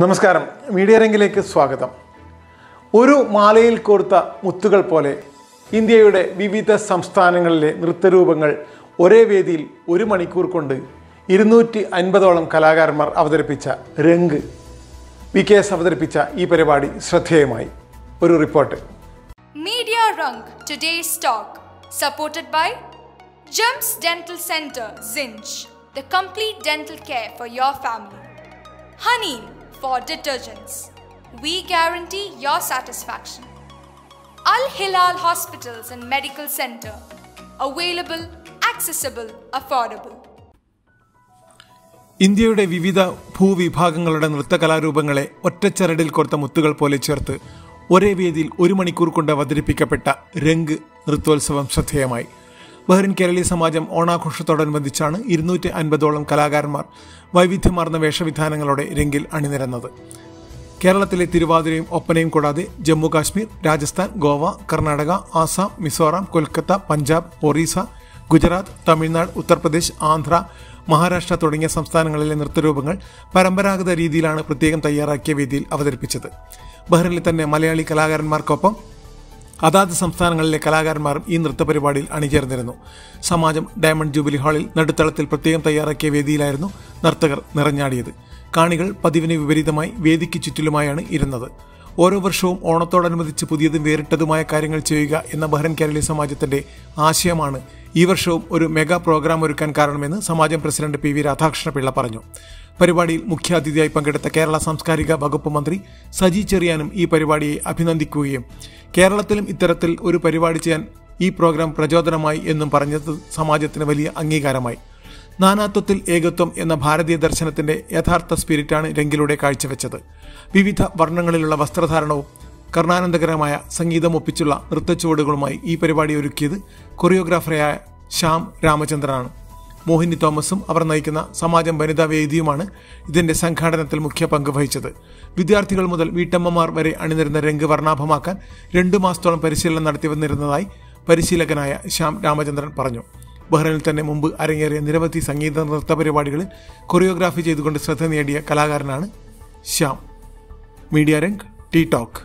നമസ്കാരം. മീഡിയ രംഗിലേക്ക് സ്വാഗതം. ഒരു മാലയിൽ കോർത്ത മുത്തുകൾ പോലെ ഇന്ത്യയുടെ വിവിധ സംസ്ഥാനങ്ങളിലെ നൃത്തരൂപങ്ങൾ ഒരേ വേദിയിൽ ഒരു മണിക്കൂർ കൊണ്ട് ഇരുന്നൂറ്റി അൻപതോളം കലാകാരന്മാർ അവതരിപ്പിച്ച രംഗ്. വി കെ എസ് അവതരിപ്പിച്ച ഈ പരിപാടി ശ്രദ്ധേയമായി. ഒരു report. Media Rang talk, supported by Gems dental centre cinch the complete dental care for your family Honey for detergents. We guarantee your satisfaction. Al Hilal Hospitals and Medical Center. Available, accessible, affordable. ഇന്ത്യയുടെ വിവിധ ഭൂവിഭാഗങ്ങളുടെ നൃത്തകലാരൂപങ്ങളെ ഒറ്റച്ചരടിൽ കൊടുത്ത മുത്തുകൾ പോലെ ചേർത്ത് ഒരേ വേദിയിൽ ഒരു മണിക്കൂർ കൊണ്ട് അവതരിപ്പിക്കപ്പെട്ട രംഗ് നൃത്തോത്സവം ശ്രദ്ധേയമായി ബഹ്റിൻ കേരളീയ സമാജം ഓണാഘോഷത്തോടനുബന്ധിച്ചാണ് ഇരുന്നൂറ്റി അൻപതോളം കലാകാരന്മാർ വൈവിധ്യമാർന്ന വേഷവിധാനങ്ങളോടെ രംഗിൽ അണിനിരന്നത്. കേരളത്തിലെ തിരുവാതിരയും ഒപ്പനയും കൂടാതെ ജമ്മു കാശ്മീർ രാജസ്ഥാൻ ഗോവ കർണാടക ആസാം മിസോറാം കൊൽക്കത്ത പഞ്ചാബ് ഒറീസ ഗുജറാത്ത് തമിഴ്നാട് ഉത്തർപ്രദേശ് ആന്ധ്ര മഹാരാഷ്ട്ര തുടങ്ങിയ സംസ്ഥാനങ്ങളിലെ നൃത്തരൂപങ്ങൾ പരമ്പരാഗത രീതിയിലാണ് പ്രത്യേകം തയ്യാറാക്കിയ വേദിയിൽ അവതരിപ്പിച്ചത്. ബഹ്റിനിൽ തന്നെ മലയാളി കലാകാരന്മാർക്കൊപ്പം അതാത് സംസ്ഥാനങ്ങളിലെ കലാകാരന്മാരും ഈ നൃത്ത പരിപാടിയിൽ അണിചേർന്നിരുന്നു. സമാജം ഡയമണ്ട് ജൂബിലി ഹാളിൽ നടുത്തളത്തിൽ പ്രത്യേകം തയ്യാറാക്കിയ വേദിയിലായിരുന്നു നർത്തകർ നിറഞ്ഞാടിയത്. കാണികൾ പതിവിന് വിപരീതമായി വേദിക്ക് ചുറ്റിലുമായാണ് ഇരുന്നത്. ഓരോ വർഷവും ഓണത്തോടനുബന്ധിച്ച് പുതിയതും വേറിട്ടതുമായ കാര്യങ്ങൾ ചെയ്യുക എന്ന ബഹ്റൻ കേരളീയ സമാജത്തിന്റെ ആശയമാണ്. ഈ വർഷവും ഒരു മെഗാ പ്രോഗ്രാം ഒരുക്കാൻ കാരണമെന്ന് സമാജം പ്രസിഡന്റ് പി വി രാധാകൃഷ്ണപിള്ള പറഞ്ഞു. പരിപാടിയിൽ മുഖ്യാതിഥിയായി പങ്കെടുത്ത കേരള സാംസ്കാരിക വകുപ്പ് മന്ത്രി സജി ചെറിയാനും ഈ പരിപാടിയെ അഭിനന്ദിക്കുകയും കേരളത്തിലും ഇത്തരത്തിൽ ഒരു പരിപാടി ചെയ്യാൻ ഈ പ്രോഗ്രാം പ്രചോദനമായി എന്നും പറഞ്ഞത് സമാജത്തിന് വലിയ അംഗീകാരമായി. നാനാത്വത്തിൽ ഏകത്വം എന്ന ഭാരതീയ ദർശനത്തിന്റെ യഥാർത്ഥ സ്പിരിറ്റാണ് രംഗിലൂടെ കാഴ്ചവെച്ചത്. വിവിധ വർണങ്ങളിലുള്ള വസ്ത്രധാരണവും കർണാനന്ദകരമായ സംഗീതമൊപ്പിച്ചുള്ള നൃത്തച്ചുവടുകളുമായി ഈ പരിപാടി ഒരുക്കിയത് കൊറിയോഗ്രാഫറായ ശ്യാം രാമചന്ദ്രനാണ്. മോഹിനി തോമസും അവർ നയിക്കുന്ന സമാജം വനിതാ വേദിയുമാണ് ഇതിന്റെ സംഘാടനത്തിൽ മുഖ്യ പങ്ക് വഹിച്ചത്. വിദ്യാർത്ഥികൾ മുതൽ വീട്ടമ്മമാർ വരെ അണിനിരുന്ന രംഗ് വർണാഭമാക്കാൻ രണ്ടു മാസത്തോളം പരിശീലനം നടത്തി വന്നിരുന്നതായി പരിശീലകനായ ശ്യാം രാമചന്ദ്രൻ പറഞ്ഞു. ബഹ്റൈനിൽ തന്നെ മുമ്പ് അരങ്ങേറിയ നിരവധി സംഗീത നൃത്ത പരിപാടികളിൽ കൊറിയോഗ്രാഫി ചെയ്തുകൊണ്ട് ശ്രദ്ധ നേടിയ കലാകാരനാണ് Shyam. Media Rang T talk